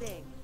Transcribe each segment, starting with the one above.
building.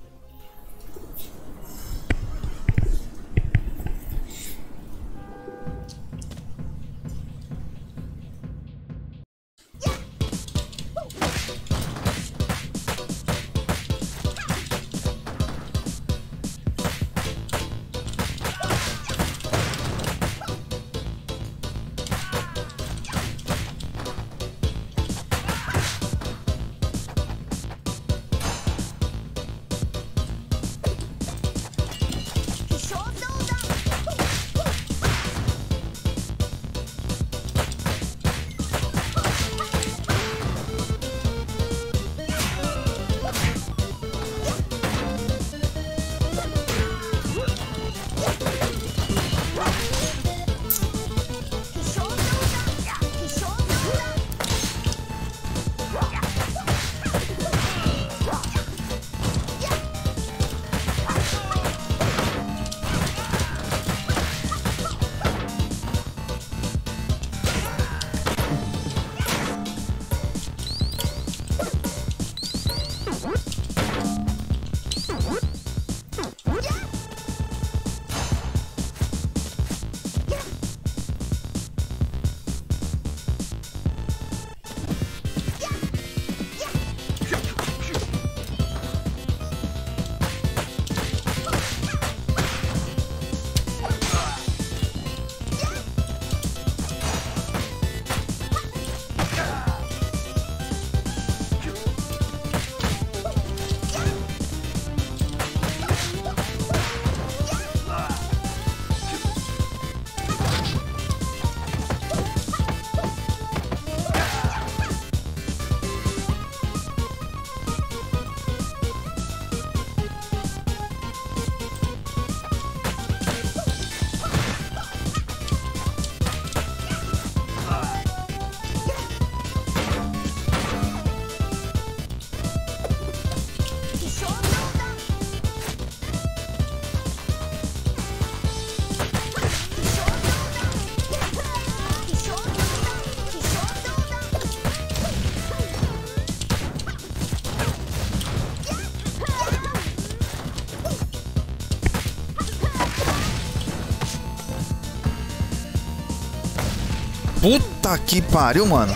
Puta que pariu, mano.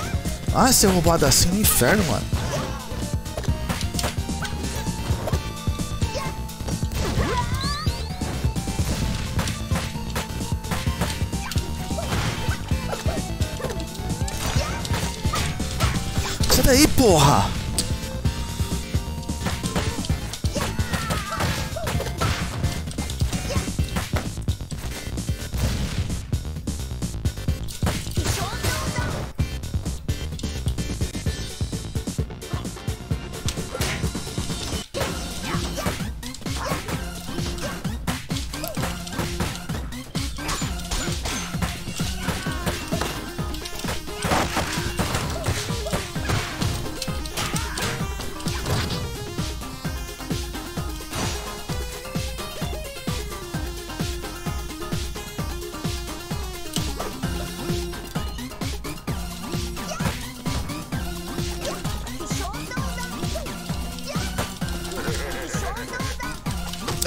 Ah, ser roubado assim no inferno, mano. Sai daí, porra!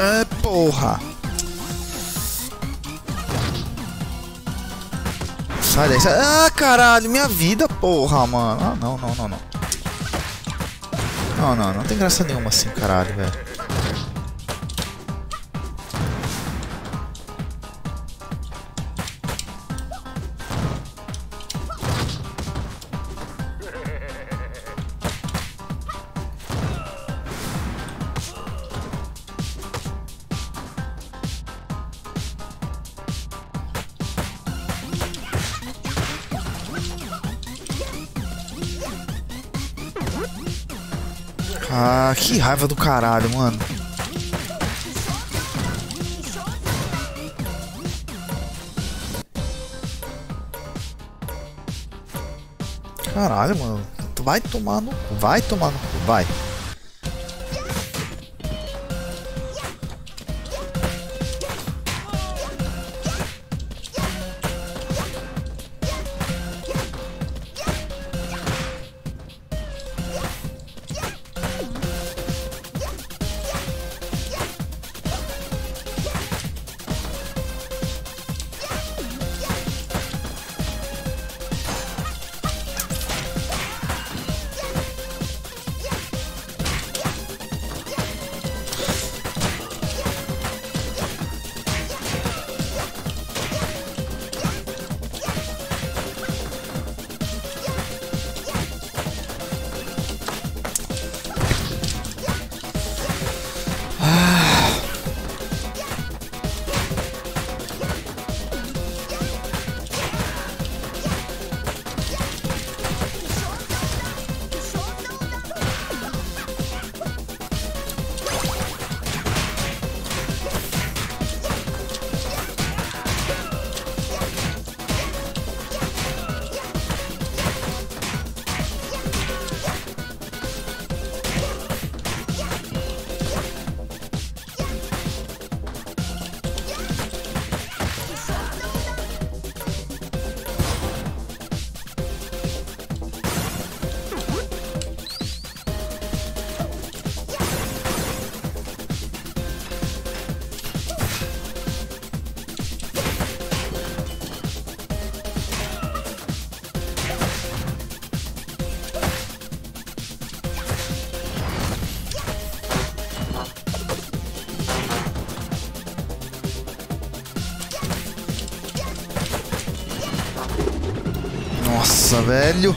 É, porra. Sai daí, sai. Ah, caralho, minha vida, porra, mano. Ah, não, não, não, não. Não, não, não tem graça nenhuma assim, caralho, velho. Ah, que raiva do caralho, mano. Caralho, mano. Vai tomar no. Vai tomar no. Vai. Nossa, velho.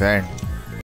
Inferno.